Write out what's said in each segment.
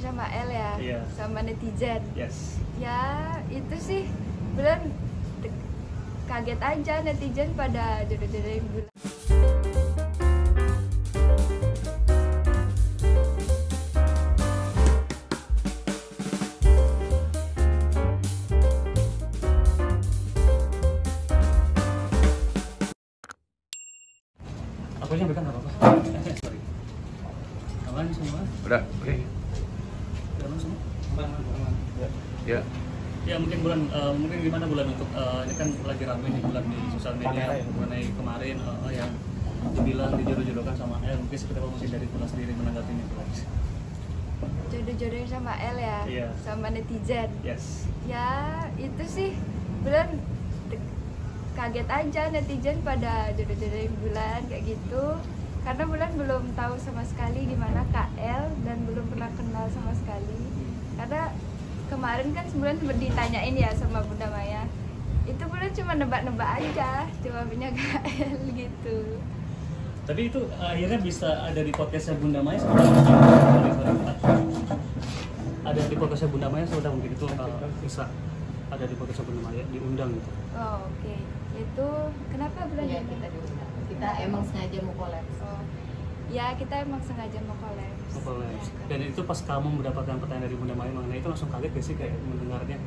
sama El ya, Iya. sama netizen. Yes. Ya itu sih bulan kaget aja netizen pada jodoh-jodohin bulan. Ya. Ya mungkin bulan eh, mungkin gimana bulan untuk eh, ini kan lagi rame nih bulan di sosial media mengenai kemarin eh, yang dibilang dijodoh-jodohkan sama El mungkin seperti apa mungkin dari bulan sendiri menanggapi ini bulan. Jodoh-jodohin sama El ya, Iya. sama netizen. Yes. Ya itu sih bulan kaget aja netizen pada jodoh-jodohin bulan kayak gitu. Karena bulan belum tahu sama sekali gimana KL dan belum pernah kenal sama sekali. Karena kemarin kan sebulan sempat ditanyain ya sama Bunda Maya. Itu bulan cuma nebak-nebak aja, cuma punya KL gitu. Tapi itu akhirnya bisa ada di podcastnya Bunda Maya. Ada di podcastnya Bunda Maya sebentar mungkin itu eh, bisa ada di podcastnya Bunda Maya diundang gitu. Oh, oke. Itu kenapa Iya, ini? kita diundang. Kita emang sengaja mau collab. Oh. Ya, kita emang sengaja mau collab. Collabs. Ya. Dan itu pas kamu mendapatkan pertanyaan dari Bunda Maya mengenai itu langsung kaget gak sih kayak mendengarnya?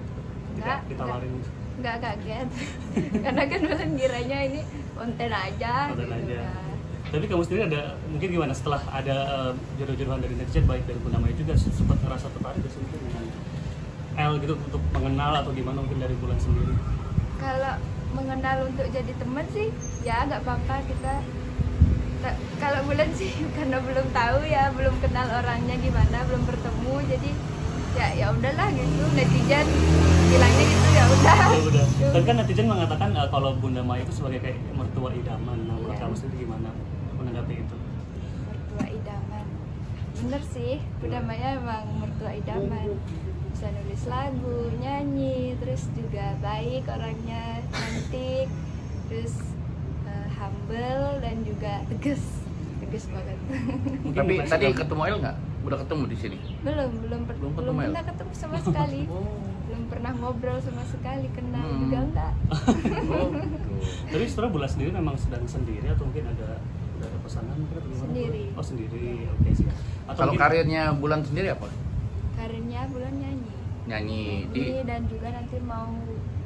Enggak, ditawarin. nggak kaget karena kan bulan kiranya ini konten aja Konten gitu aja. kan. Tapi kamu sendiri ada mungkin gimana setelah ada eh, jodoh-jodohan dari netizen baik dari Bunda Maya juga sempat ngerasa tertarik gak sih mungkin dengan L gitu untuk mengenal atau gimana mungkin dari bulan sendiri? kalau mengenal untuk jadi teman sih ya nggak apa-apa kita Kalau bulan sih karena belum tahu ya belum kenal orangnya gimana belum bertemu jadi ya ya udahlah gitu netizen bilangnya gitu ya udah Ya udah. Dan kan netizen mengatakan eh, kalau Bunda Maya itu sebagai kayak mertua idaman. Nah, menurut Iya. kamu sendiri gimana menanggapi itu? mertua idaman bener sih Bunda Maya emang mertua idaman bisa nulis lagu nyanyi terus juga baik orangnya cantik terus humble dan juga tegas tegas banget Tapi tadi ketemu El nggak? Udah ketemu di sini? belum belum per- Belum belum, ketemu pernah ketemu sama sekali Oh. belum pernah ngobrol sama sekali kenal Hmm. juga enggak Oh, gitu. Tapi setelah bulan sendiri memang sedang sendiri atau mungkin ada udah ada pesanan? Sendiri. Oh sendiri, oke sih. Atau Kalau mungkin- karirnya bulan sendiri apa? karirnya bulan nyanyi Nyanyi di Nyanyi dan juga nanti mau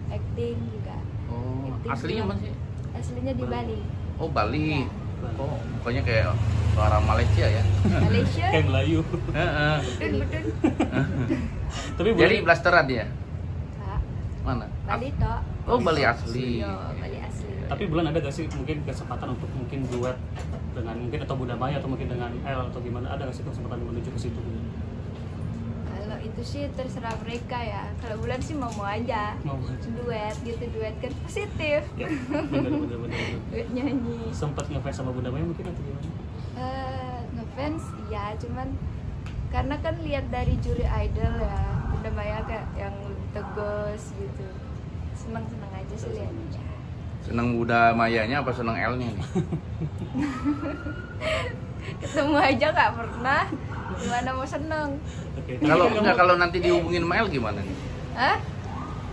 acting juga Oh, Acting aslinya film. mana sih? Aslinya di Bali Oh, Bali. Ya. Oh, pokoknya kayak suara Malaysia ya. Malaysia kayak Melayu. Heeh. betul betul Tapi bulan Jadi blasteran dia. Kak, Mana? Bali tok Oh, Bali asli. Yo, Bali asli tapi bulan ada gak sih mungkin kesempatan untuk mungkin duet dengan mungkin atau Bunda Maya atau mungkin dengan L atau gimana ada gak sih kesempatan menuju ke situ? Itu sih terserah mereka ya kalau bulan sih mau mau aja Mau aja. duet gitu duet kan positif Ya, bener bener bener. bener. duet nyanyi Sempat ngefans sama Bunda Maya mungkin atau gimana? Eh, ngefans iya cuman karena kan lihat dari juri idol ya Bunda Maya kayak yang tegas gitu seneng seneng aja sih lihatnya Seneng Buddha Mayanya apa seneng L-nya nih? ketemu aja nggak pernah gimana mau seneng Oke. Kalau kan enggak kalau nanti dihubungin sama L gimana nih? Hah?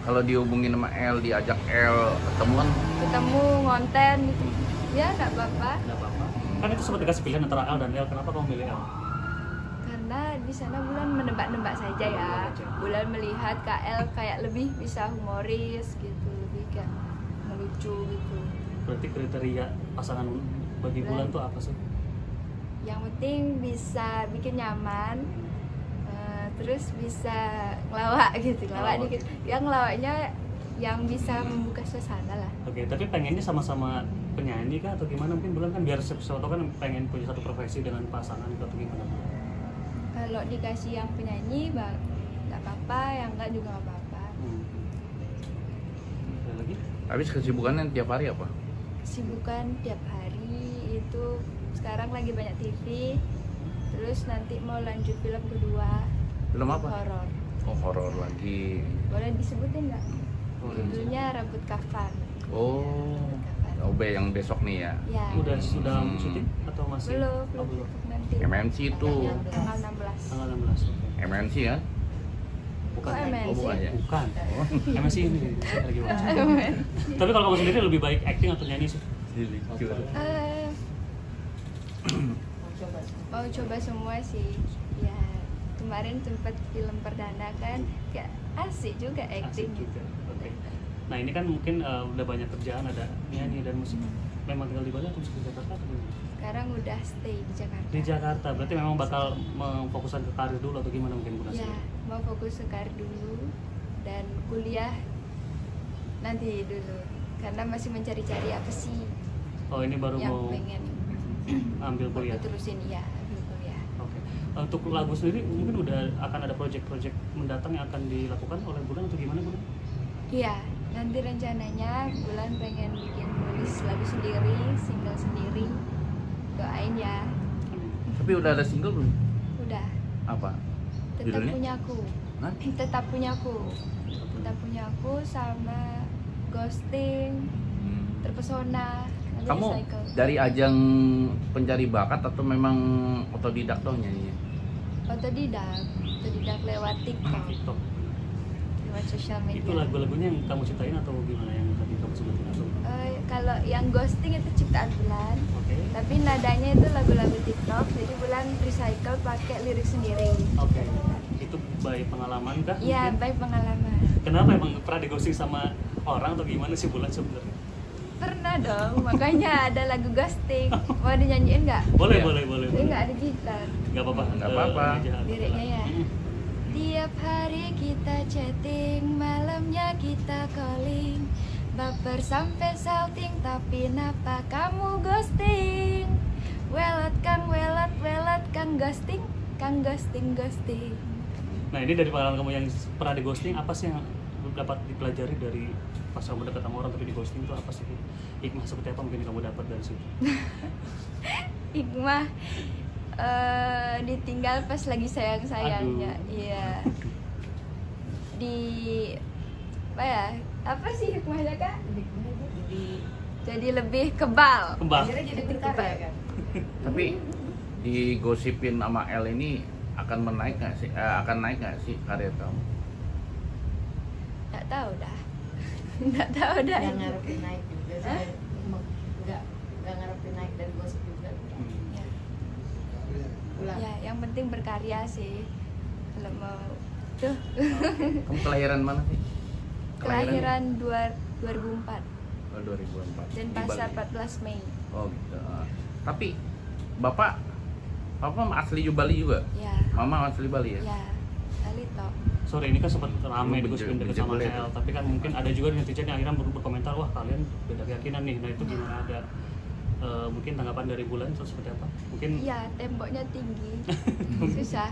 Kalau dihubungin sama L, diajak L ketemuan ketemu ngonten gitu ya nggak apa-apa Nggak apa-apa. Kan itu sempat dikasih pilihan antara L dan L. Kenapa kamu milih L? karena di sana bulan menebak-nebak saja ya bulan melihat KL kayak lebih bisa humoris gitu lebih kayak melucu gitu Berarti kriteria pasangan bagi bulan tuh apa sih? Yang penting bisa bikin nyaman eh, terus bisa ngelawak gitu ngelawak dikit yang ngelawaknya yang bisa membuka suasana lah Oke, tapi pengennya sama-sama penyanyi kah atau gimana? Mungkin bulan kan biar sesuatu kan pengen punya satu profesi dengan pasangan atau gimana? kalau dikasih yang penyanyi bang nggak apa-apa yang enggak juga nggak apa-apa Hmm. Lagi? Habis kesibukannya tiap hari apa? kesibukan tiap hari itu sekarang lagi banyak TV terus nanti mau lanjut film kedua. Film apa? horor. Oh, horor lagi. boleh disebutin nggak? Boleh. judulnya rambut kafan. Oh, OB yang besok nih ya. ya. Udah sudah Hmm. syuting atau masih? belum Oh, belum belum. nanti. MNC itu tanggal 16 tanggal 16 oke. MNC kan bukan. Kok MNC? Oh, bukan ya? bukan. Oh, MSC ini lagi baca tapi kalau kamu sendiri lebih baik acting atau nyanyi sih? Eh, Mau coba mau coba semua sih. Ya kemarin sempat film perdana kan gak asik juga asik acting. juga oke. Nah ini kan mungkin eh, udah banyak kerjaan ada nyanyi dan musik. Memang tinggal di Bali atau di Jakarta atau gimana? sekarang udah stay di Jakarta. Di Jakarta. Berarti memang bakal memfokuskan ke karir dulu atau gimana mungkin Bu ya mau fokus ke karir dulu dan kuliah nanti dulu. Karena masih mencari-cari apa sih oh ini baru yang mau pengen ambil kuliah? terusin ya ambil kuliah Oke. Untuk lagu sendiri mungkin udah akan ada project-project mendatang yang akan dilakukan oleh Bulan atau gimana Bulan? iya nanti rencananya bulan pengen bikin nulis lagu sendiri single sendiri doain ya tapi udah ada single belum udah apa tetap Judulnya? punyaku Hah? tetap punyaku tetap punyaku sama ghosting Hmm. terpesona kamu recycle. dari ajang pencari bakat atau memang otodidak dong nyanyinya otodidak otodidak lewat tiktok TikTok. lewat sosial media Itu lagu-lagunya yang kamu ciptain atau gimana yang tadi kamu sebutin atau? Eh, kalau yang ghosting itu ciptaan bulan Oke. tapi nadanya itu lagu-lagu tiktok jadi bulan recycle pakai lirik sendiri Oke. Itu by pengalaman kah? Iya, baik pengalaman. Kenapa emang pernah digosting sama orang atau gimana sih Bulan sebenarnya? Pernah dong, makanya ada lagu ghosting. Mau dinyanyiin nggak? Boleh, Iya. boleh, boleh. Ini boleh. nggak ada gitar. Nggak apa-apa. Nggak Eh, apa-apa. Liriknya ya. Tiap hari kita chatting, malamnya kita calling. Baper sampai salting, tapi napa kamu ghosting? Welat kang, welat, welat kang ghosting, kang ghosting, ghosting. Nah ini dari pengalaman kamu yang pernah di ghosting, apa sih yang dapat dipelajari dari pas kamu dekat sama orang tapi di ghosting itu apa sih? Hikmah seperti apa mungkin kamu dapat dari situ? Hikmah eh, ditinggal pas lagi sayang-sayangnya. Aduh. Iya. Di apa ya? Apa sih hikmahnya kak? Jadi Jadi lebih kebal. Akhirnya jadi berkarya kan. tapi digosipin sama L ini akan menaik nggak sih eh, akan naik nggak sih karir kamu Nggak tahu dah. Nggak tahu dah. Nggak ngarepin naik juga sih. Nggak nggak ngarepin naik dari gosip juga. Ya. Ulang. ya, yang penting berkarya sih. Kalau mau tuh kamu kelahiran mana sih kelahiran dua- 2004 oh, 2004 dan pasar Bali. 14 Mei. oh gitu tapi bapak papa asli Bali juga Ya. mama asli Bali ya Ya. Kali toh. Sore ini kan sempat ramai digosipin benci- dekat sama boleh. tapi kan mungkin ada juga netizen yang akhirnya ber- berkomentar, wah kalian beda keyakinan nih. Nah itu gimana ada eh, mungkin tanggapan dari bulan atau seperti apa? Mungkin Iya, temboknya tinggi. Susah.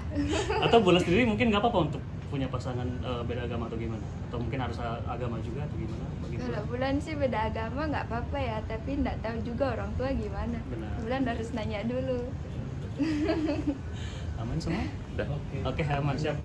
atau bulan sendiri mungkin nggak apa-apa untuk punya pasangan eh, beda agama atau gimana? Atau mungkin harus agama juga atau gimana? Kalau Bulan? sih beda agama nggak apa-apa ya, tapi nggak tahu juga orang tua gimana. Benar. Bulan harus nanya dulu. Aman semua? udah Oke, aman siap.